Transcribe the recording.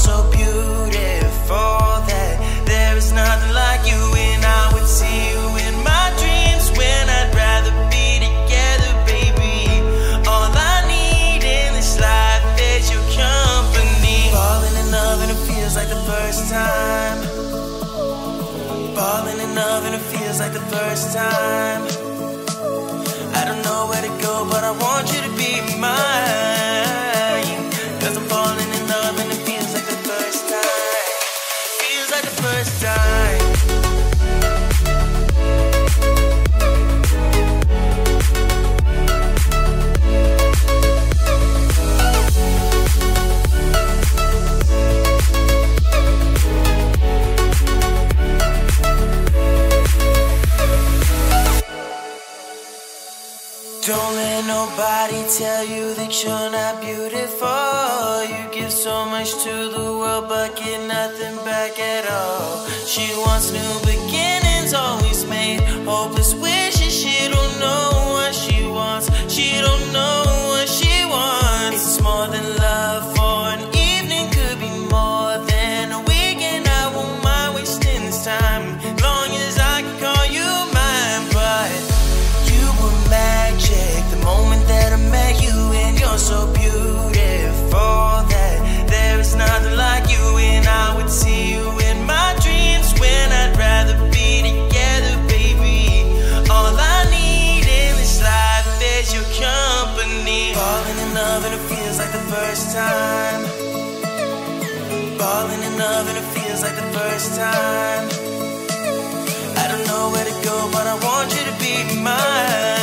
so beautiful that there is nothing like you. And I would see you in my dreams when I'd rather be together, baby. All I need in this life is your company. Falling in love and it feels like the first time. Falling in love and it feels like the first time. I don't know where to go, but I want you to be Don't let nobody tell you that you're not beautiful. Give so much to the world, but get nothing back at all. She wants new beginnings, love, and it feels like the first time. Falling in love, and it feels like the first time. I don't know where to go, but I want you to be mine.